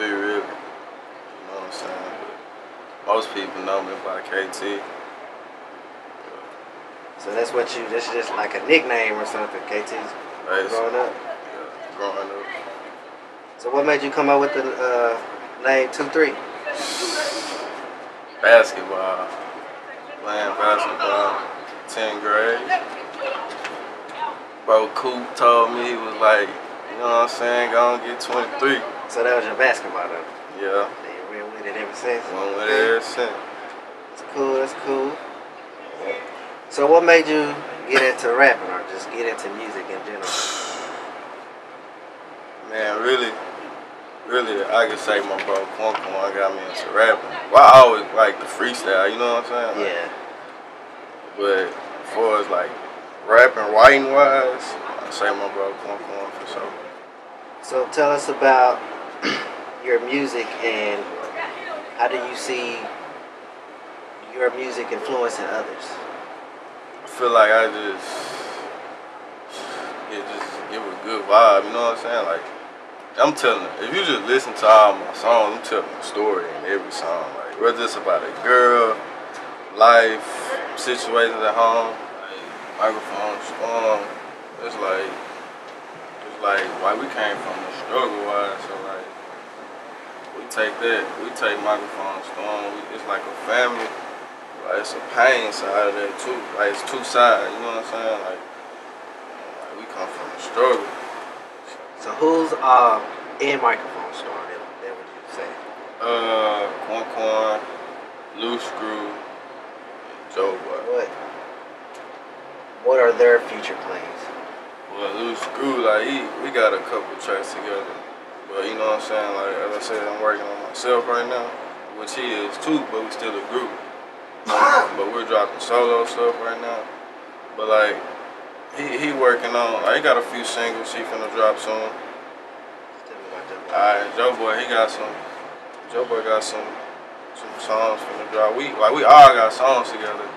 23 really. You know what I'm saying? But most people know me by KT. So that's what you. This is just like a nickname or something. KT's growing up. yeah, growing up. So what made you come up with the uh, name two three? Basketball. Playing basketball. 10th grade. Bro, Coop told me, he was like, know what I'm saying, go and get 23. So that was your basketball though. Yeah, you been with it ever since. went with it ever since. That's cool. That's cool. So what made you get into rapping or just get into music in general? Man, really, really, I could say my bro Quan Quan got me into rapping. Well, I always like the freestyle, you know what I'm saying? Like, Yeah. But as far as like rapping, writing wise, I say my bro Quan Quan for sure. So tell us about your music and how do you see your music influencing others? I feel like I just, it just give a good vibe, you know what I'm saying? Like, I'm telling if you just listen to all my songs, I'm telling a story in every song. Like, whether it's about a girl, life, situations at home, like, microphone storm, it's like, like, why we came from the struggle wise, so like, we take that, we take microphone storm, we, it's like a family. Like it's a pain side of that too. Like it's two sides, you know what I'm saying? Like, like we come from the struggle. So who's uh in microphone storm That, that would you say? Uh, Quan Quan, Loose Screw, and Joe Boy. What? What are their future plans? Loose Screw, like he, we got a couple tracks together. But you know what I'm saying? Like as I said, I'm working on myself right now, which he is too. But we still a group. but we're dropping solo stuff right now. But like he he working on. Like, he got a few singles he finna drop soon. Tell me about them. Alright, Joe Boy, he got some. Joe Boy got some some songs the drop. We like we all got songs together.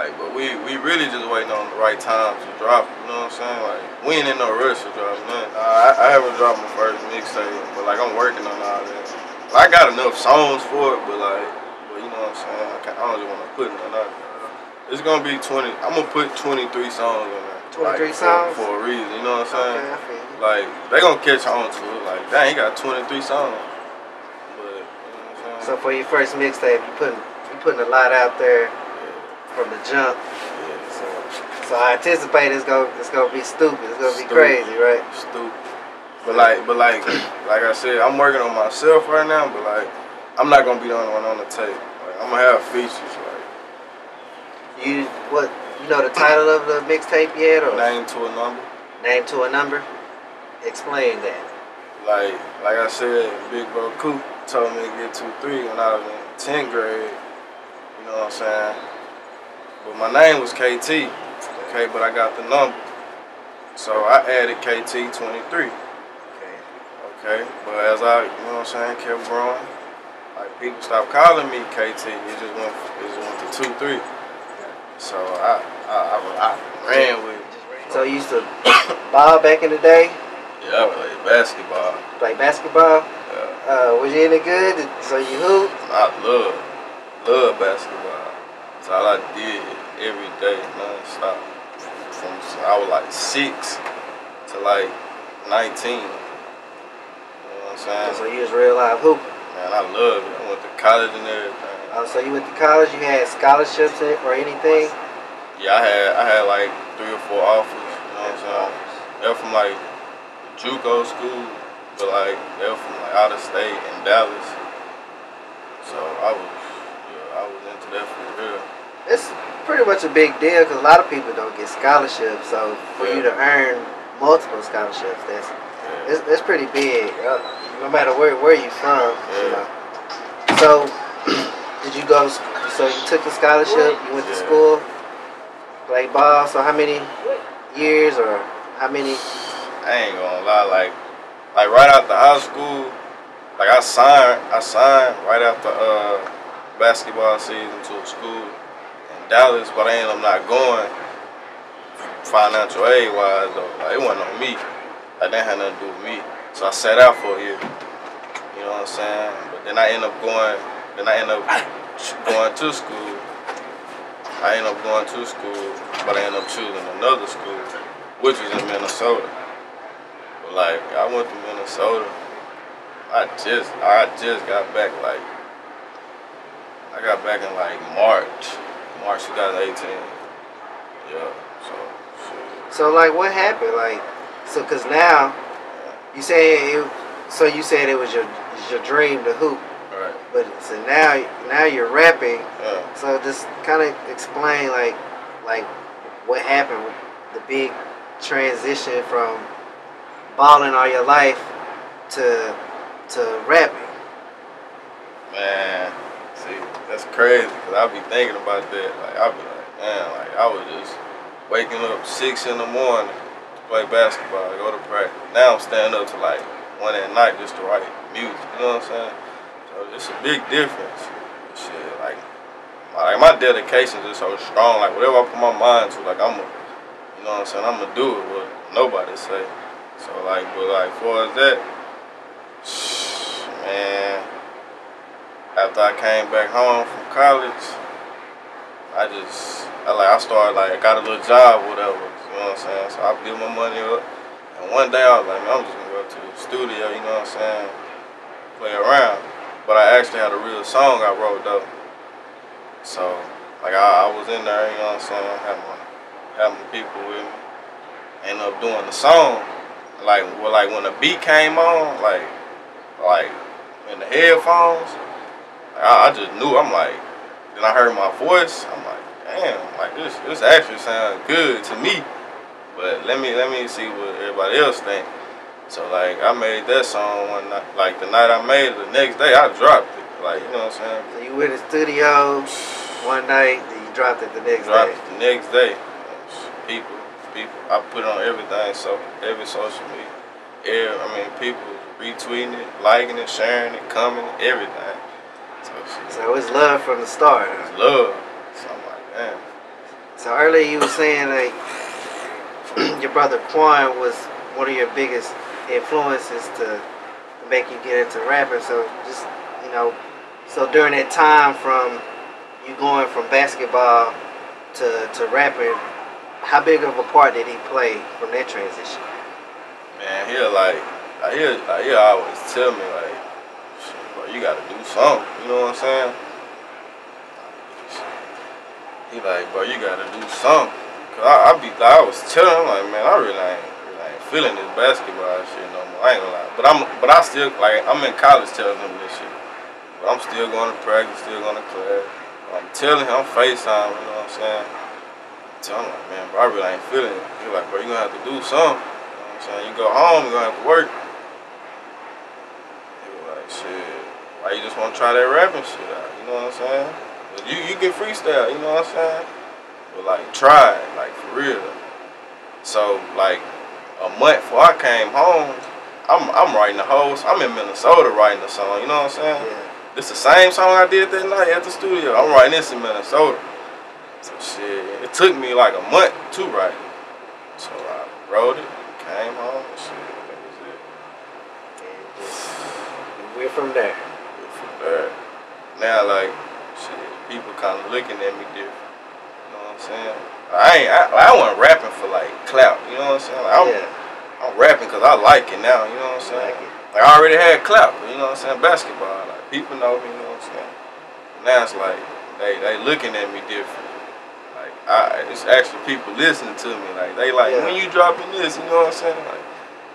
Like, but we we really just waiting on the right time to drop. it, You know what I'm saying? Like, we ain't in no rush to drop nothing. Uh, I, I haven't dropped my first mixtape, but like I'm working on all that. Like, I got enough songs for it, but like, but you know what I'm saying? I, can't, I don't just want to put none out. there. It's gonna be 20. I'm gonna put 23 songs on there. 23 like, songs? for, a reason. You know what I'm saying? Okay, I feel you. Like they gonna catch on to it. Like dang, he got 23 songs. But you know what I'm So for your first mixtape, you putting you putting a lot out there from the jump. yeah, So, so I anticipate it's gonna it's gonna be stupid. It's gonna be crazy, right? stupid. But like, but like, like I said, I'm working on myself right now. But like, I'm not gonna be the only one on the tape. Like, I'm gonna have features like You what? You know the title of the mixtape yet, or name to a number. name to a number? Explain that. Like, like I said, Big Bro Coop told me to get two three when I was in 10th grade. You know what I'm saying? But my name was KT. Okay, but I got the number. So I added KT 23. Okay. Okay, but as I, you know what I'm saying, kept growing, like people stopped calling me KT. It just went, it just went to two, three. So I, I, I, I ran with it. So you used to ball back in the day, Yeah, I played basketball. play basketball. Yeah, Uh, was you any good? So you hoop? I love, love basketball. That's all I did every day, nonstop. From I was like six to like 19. You know what I'm saying? So you was real live hooper. Man, I love it. I went to college and everything. Uh, so you went to college. You had scholarships or anything? Yeah, I had I had like three or four offers. You know what I'm saying? They're from like JUCO school, but like they're from like out of state in Dallas. So I was, yeah, I was into that for real. It's pretty much a big deal because a lot of people don't get scholarships. So for you to earn multiple scholarships, that's Yeah. it's, it's pretty big. Uh, no matter where where you from. You Yeah. know. So did you go? So you took the scholarship. You went to school, played ball. So how many years or how many? I ain't gonna lie, like like right after high school, like I signed I signed right after uh basketball season to a school in Dallas, but I ended up not going financial aid wise though. Like it wasn't on me. Like that had nothing to do with me. So I sat out for a year. You You know what I'm saying? But then I end up going. Then I end up going to school. I end up going to school, but I end up choosing another school, which was in Minnesota. But like I went to Minnesota. I just I just got back like I got back in like March, March 2018. Yeah. So. Shit. So like, what happened? Like, so because now you say it, so you said it was your your dream to hoop. Right. But so now now you're rapping. Yeah. So just kind of explain like like what happened, the big transition from balling all your life to to rapping. Man, that's crazy because I be thinking about that. Like I be like, man, like I was just waking up six in the morning to play basketball, go to practice. Now I'm standing up to like one at night just to write music. You know what I'm saying? So it's a big difference. Shit, like, like my dedication is so strong. Like whatever I put my mind to, like I'm, a, you know what I'm saying? I'm gonna do it. What nobody say. So like, but like, for that, man after I came back home from college, I just I like I started like I got a little job, whatever. You know what I'm saying? So I built my money up, and one day I was like, man, I'm just gonna go to the studio. You know what I'm saying? Play around. But I actually had a real song I wrote though. So like I, I was in there, you know what I'm saying? Having my having people with me. Ended up doing the song. Like well, like when the beat came on, like like in the headphones. I, I just knew. I'm like, then I heard my voice. I'm like, damn, like this, this actually sounds good to me. But let me let me see what everybody else think. So like, I made that song one night. Like the night I made it, the next day I dropped it. Like you know what I'm saying? So you went to the studio one night, then you dropped it the next dropped day. it the next day. People, people. I put on everything. So every social media. Every, I mean, people retweeting it, liking it, sharing it, commenting, everything. So. So it's love from the start. huh? Love. So I'm like, damn. So earlier you were saying like your brother Quan was one of your biggest influences to make you get into rapping. So just you know, so during that time from you going from basketball to to rapping, how big of a part did he play from that transition? Man, he'll like, he'll, he'll always tell me like, you gotta do something. You know what I'm saying? He like, bro, you gotta do something. Cause I, I be, I was telling him like, man, I really ain't, really ain't feeling this basketball shit no more. I ain't gonna lie, but I'm, but I still like, I'm in college telling him this shit. But I'm still going to practice, still going to class. I'm telling him, I'm FaceTime, you know what I'm saying? Tell him like, man, bro, I really ain't feeling it. He like, bro, you gonna have to do something. You know what I'm saying? You go home, you gonna have to work. He was like, shit, why you just wanna try that rapping shit out? You know what I'm saying? But you you can freestyle, you know what I'm saying? But like try it, like for real. So like a month before I came home, I'm I'm writing the whole I'm in Minnesota writing the song, you know what I'm saying? Yeah. This the same song I did that night at the studio. I'm writing this in Minnesota. So shit, it took me like a month to write it. So I wrote it, came home, and shit, that was it. And went from there. But now like, shit, people kind of looking at me different. You know what I'm saying? I ain't, I, I wasn't rapping for like clout. You know what I'm saying? Like, I'm, yeah. I'm rapping because I like it now. You know what I'm saying? Like. Like I already had clout, you know what I'm saying? Basketball, like people know me, you know what I'm saying? Now it's like they they looking at me different. Like I, it's actually people listening to me. Like they like Yeah. when you dropping this, you know what I'm saying? Like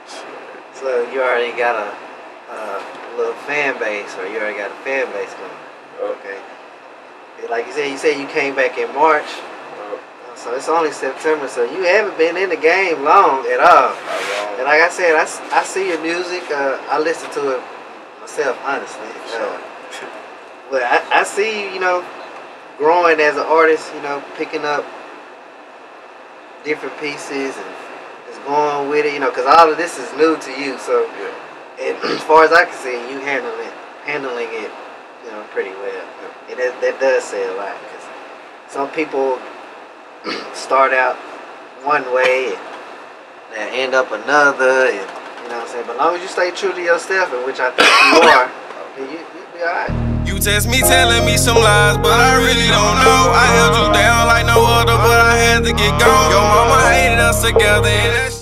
shit. So you already got a, a little fan base, or you already got a fan base going. Okay. Like you said, you said you came back in March, Uh, so it's only September. So you haven't been in the game long at all. I And like I said, I, I see your music. Uh, I listen to it myself, honestly. Uh, but I, I see you, you know, growing as an artist. You know, picking up different pieces and just going with it. You know, because all of this is new to you. So, yeah. And as far as I can see, you handling it, handling it, you know, pretty well. And that, that does say a lot. Because some people start out one way and they end up another, and you You know what I'm saying? But as long as you stay true to yourself, and which I think you are, then you, you'll be alright. You test me telling me some lies, but I really don't know. I held you down like no other, but I had to get gone. Your mama hated us together,